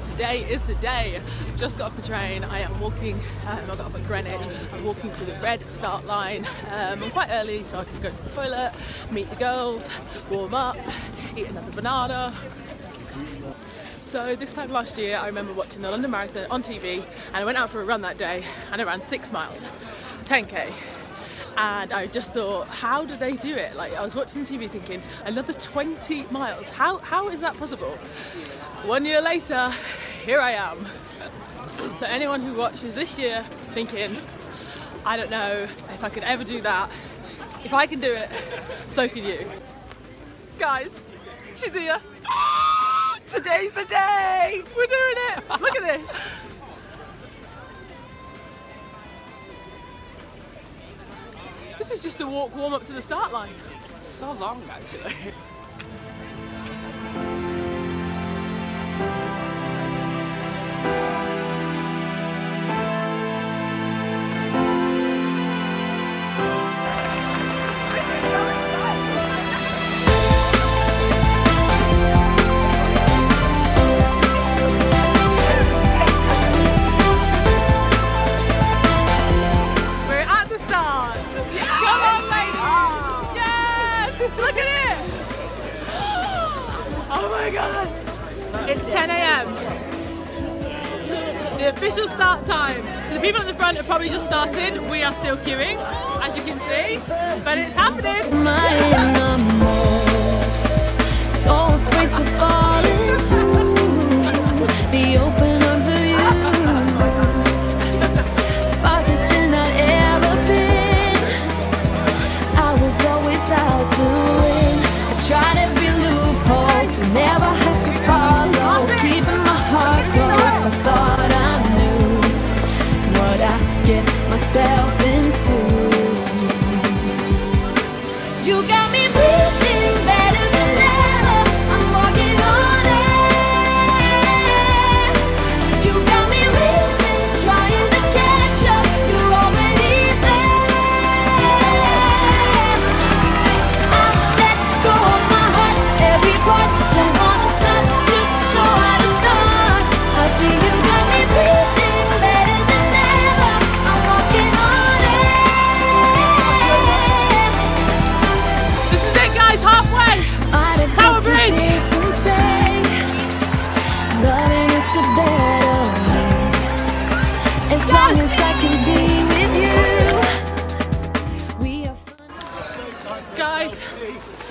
today is the day. I've Just got off the train. I am walking. Um, I got off at Greenwich. I'm walking to the red start line. Um, I'm quite early, so I can go to the toilet, meet the girls, warm up, eat another banana. So this time last year, I remember watching the London Marathon on TV, and I went out for a run that day, and I ran six miles, 10k and I just thought, how do they do it? Like I was watching TV thinking, another 20 miles. How how is that possible? One year later, here I am. So anyone who watches this year thinking, I don't know if I could ever do that. If I can do it, so can you. Guys, she's here. Ah, today's the day. We're doing it. Look at this. This is just the walk warm up to the start line. So long actually. my gosh. It's 10 a.m. The official start time. So the people at the front have probably just started. We are still queuing, as you can see, but it's happening. Myself into. You got Guys,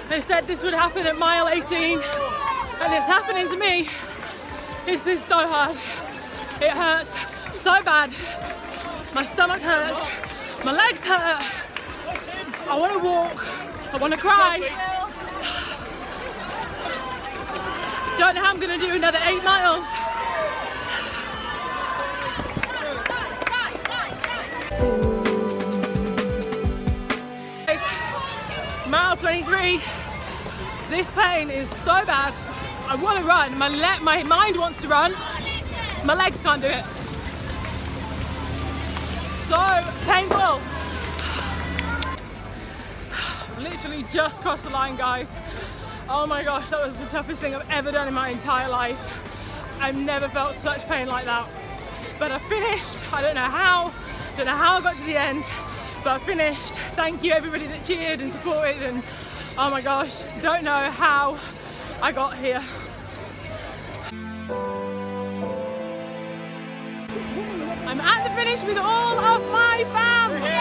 they said this would happen at mile 18, and it's happening to me. This is so hard. It hurts so bad. My stomach hurts. My legs hurt. I want to walk. I want to cry. Don't know how I'm going to do another eight miles. Mile 23. This pain is so bad. I want to run. My le- my mind wants to run. My legs can't do it. So painful. Literally just crossed the line, guys. Oh my gosh, that was the toughest thing I've ever done in my entire life. I've never felt such pain like that. But I finished. I don't know how. Don't know how I got to the end, but I finished. Thank you everybody that cheered and supported and oh my gosh, don't know how I got here. I'm at the finish with all of my fam. Yay!